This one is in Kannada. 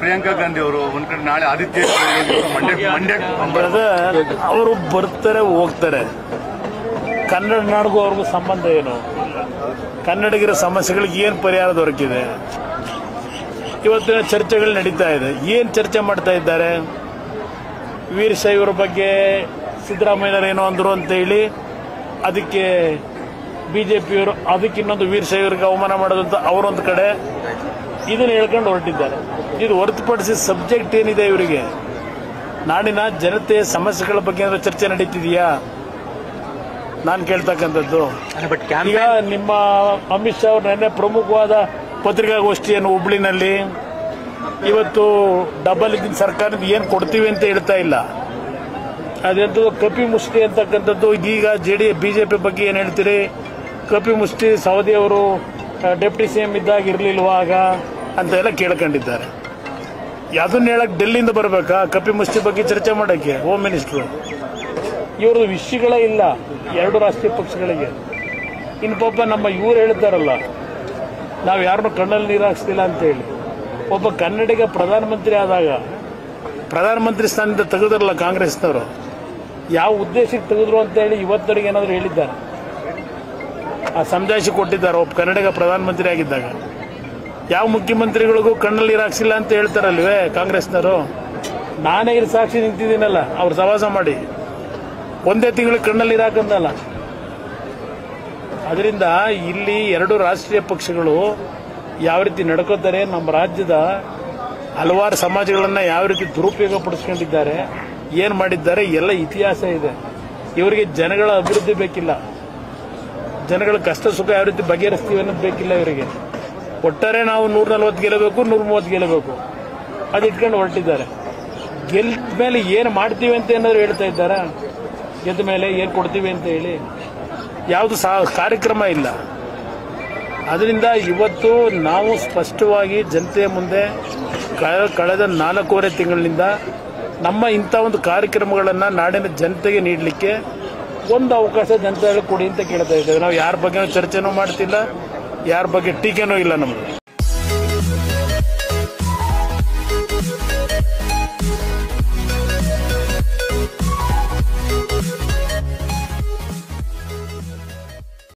ಪ್ರಿಯಾಂಕಾ ಗಾಂಧಿ ಅವರು ಒಂದ್ ಕಡೆ ನಾಳೆ ಆದಿತ್ಯ ಅವರು ಬರ್ತಾರೆ, ಹೋಗ್ತಾರೆ. ಕನ್ನಡ ನಾಡಿಗೂ ಅವ್ರಿಗೂ ಸಂಬಂಧ ಏನು? ಕನ್ನಡಿಗರ ಸಮಸ್ಯೆಗಳಿಗೆ ಏನು ಪರಿಹಾರ ದೊರಕಿದೆ? ಇವತ್ತಿನ ಚರ್ಚೆಗಳು ನಡೀತಾ ಇದೆ. ಏನು ಚರ್ಚೆ ಮಾಡ್ತಾ ಇದ್ದಾರೆ? ವೀರಶೈವರ ಬಗ್ಗೆ ಸಿದ್ದರಾಮಯ್ಯನವರು ಏನು ಅಂದರು ಅಂತ ಹೇಳಿ, ಅದಕ್ಕೆ ಬಿಜೆಪಿಯವರು, ಅದಕ್ಕೆ ಇನ್ನೊಂದು ವೀರಶೈವರಿಗೆ ಅವಮಾನ ಮಾಡೋದಂತ ಅವರೊಂದು ಕಡೆ. ಇದನ್ನು ಹೇಳ್ಕೊಂಡು ಹೊರಟಿದ್ದಾರೆ. ಇದು ಹೊರತುಪಡಿಸಿ ಸಬ್ಜೆಕ್ಟ್ ಏನಿದೆ ಇವರಿಗೆ? ನಾಡಿನ ಜನತೆಯ ಸಮಸ್ಯೆಗಳ ಬಗ್ಗೆ ಏನಾದ್ರು ಚರ್ಚೆ ನಡೀತಿದೆಯಾ? ನಾನು ಕೇಳ್ತಕ್ಕಂಥದ್ದು. ಈಗ ನಿಮ್ಮ ಅಮಿತ್ ಶಾ ಅವರು ನೆನ್ನೆ ಪ್ರಮುಖವಾದ ಪತ್ರಿಕಾಗೋಷ್ಠಿಯನ್ನು ಹುಬ್ಳಿನಲ್ಲಿ ಇವತ್ತು ಡಬಲ್ ಇದ್ದಿನ ಸರ್ಕಾರದ ಏನು ಕೊಡ್ತೀವಿ ಅಂತ ಹೇಳ್ತಾ ಇಲ್ಲ. ಅದೆಂಥದ್ದು ಕಪಿ ಮುಷ್ಟಿ ಅಂತಕ್ಕಂಥದ್ದು. ಈಗ ಜೆ ಡಿ ಬಿಜೆಪಿ ಬಗ್ಗೆ ಏನು ಹೇಳ್ತೀರಿ? ಕಪಿ ಮುಷ್ಟಿ ಸೌದಿ ಅವರು ಡೆಪ್ಟಿ ಸಿ ಎಂ ಇದ್ದಾಗ ಇರಲಿಲ್ವಾ ಆಗ? ಅಂತ ಎಲ್ಲ ಕೇಳ್ಕೊಂಡಿದ್ದಾರೆ. ಅದನ್ನ ಹೇಳಕ್ ಡೆಲ್ಲಿಯಿಂದ ಬರಬೇಕಾ? ಕಪಿ ಮುಷ್ಟಿ ಬಗ್ಗೆ ಚರ್ಚೆ ಮಾಡಕ್ಕೆ ಹೋಮ್ ಮಿನಿಸ್ಟ್ರು ಇವರು ವಿಷಯಗಳೇ ಇಲ್ಲ. ಎರಡು ರಾಷ್ಟ್ರೀಯ ಪಕ್ಷಗಳಿಗೆ. ಇನ್ನು ಪಾಪ ನಮ್ಮ ಇವ್ರು ಹೇಳ್ತಾರಲ್ಲ, ನಾವು ಯಾರನ್ನೂ ಕಣ್ಣಲ್ಲಿ ನೀರು ಹಾಕ್ಸ್ತಿಲ್ಲ ಅಂತ ಹೇಳಿ. ಒಬ್ಬ ಕನ್ನಡಿಗ ಪ್ರಧಾನಮಂತ್ರಿ ಆದಾಗ, ಪ್ರಧಾನಮಂತ್ರಿ ಸ್ಥಾನದಿಂದ ತೆಗೆದ್ರಲ್ಲ ಕಾಂಗ್ರೆಸ್ನವರು. ಯಾವ ಉದ್ದೇಶಕ್ಕೆ ತೆಗೆದ್ರು ಅಂತ ಹೇಳಿ ಇವತ್ತರೆಗೆ ಏನಾದರೂ ಹೇಳಿದ್ದಾರೆ. ಆ ಸಂದೇಶ ಕೊಟ್ಟಿದ್ದಾರೆ ಒಬ್ಬ ಕನ್ನಡಿಗ ಪ್ರಧಾನಮಂತ್ರಿ ಆಗಿದ್ದಾಗ. ಯಾವ ಮುಖ್ಯಮಂತ್ರಿಗಳಿಗೂ ಕಣ್ಣಲ್ಲಿ ಹಾಕ್ಸಿಲ್ಲ ಅಂತ ಹೇಳ್ತಾರಲ್ವೇ ಕಾಂಗ್ರೆಸ್ನವರು? ನಾನೇ ಇಲ್ಲಿ ಸಾಕ್ಷಿ ನಿಂತಿದ್ದೀನಲ್ಲ, ಅವ್ರು ಸವಾಸ ಮಾಡಿ. ಒಂದೇ ತಿಂಗಳು ಕಣ್ಣಲ್ಲಿ ನೀರು ಹಾಕಂದಲ್ಲ ಅದರಿಂದ ಇಲ್ಲಿ ಎರಡು ರಾಷ್ಟ್ರೀಯ ಪಕ್ಷಗಳು ಯಾವ ರೀತಿ ನಡ್ಕೋತಾರೆ, ನಮ್ಮ ರಾಜ್ಯದ ಹಲವಾರು ಸಮಾಜಗಳನ್ನ ಯಾವ ರೀತಿ ದುರುಪಯೋಗ ಪಡಿಸ್ಕೊಂಡಿದ್ದಾರೆ ಏನು ಮಾಡಿದ್ದಾರೆ, ಎಲ್ಲ ಇತಿಹಾಸ ಇದೆ. ಇವರಿಗೆ ಜನಗಳ ಅಭಿವೃದ್ಧಿ ಬೇಕಿಲ್ಲ. ಜನಗಳ ಕಷ್ಟ ಸುಖ ಯಾವ ರೀತಿ ಬಗೆಹರಿಸ್ತೀವಿ ಅನ್ನೋದು ಬೇಕಿಲ್ಲ ಇವರಿಗೆ. ಒಟ್ಟಾರೆ ನಾವು ನೂರ ನಲ್ವತ್ತು ಗೆಲ್ಲಬೇಕು, ನೂರ ಮೂವತ್ತು ಗೆಲ್ಲಬೇಕು. ಅದಿಟ್ಕೊಂಡು ಹೊರಟಿದ್ದಾರೆ. ಗೆಲ್ದ ಮೇಲೆ ಏನು ಮಾಡ್ತೀವಿ ಅಂತ ಏನಾದ್ರು ಹೇಳ್ತಾ ಇದ್ದಾರಾ? ಗೆದ್ದ ಮೇಲೆ ಏನು ಕೊಡ್ತೀವಿ ಅಂತ ಹೇಳಿ. ಯಾವುದು ಸಾ, ಕಾರ್ಯಕ್ರಮ ಇಲ್ಲ. ಅದರಿಂದ ಇವತ್ತು ನಾವು ಸ್ಪಷ್ಟವಾಗಿ ಜನತೆಯ ಮುಂದೆ ಕಳೆದ ನಾಲ್ಕೂವರೆ ತಿಂಗಳಿನಿಂದ ನಮ್ಮ ಇಂಥ ಒಂದು ಕಾರ್ಯಕ್ರಮಗಳನ್ನು ನಾಡಿನ ಜನತೆಗೆ ನೀಡಲಿಕ್ಕೆ ಒಂದು ಅವಕಾಶ ಜನತೆಗಳು ಕೊಡಿ ಅಂತ ಕೇಳ್ತಾ ಇದ್ದೇವೆ. ನಾವು ಯಾರ ಬಗ್ಗೆ ಚರ್ಚೆನೂ ಮಾಡ್ತಿಲ್ಲ. ಯಾರ ಬಗ್ಗೆ ಟೀಕೆನೂ ಇಲ್ಲ ನಮಗೆ.